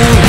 Oh.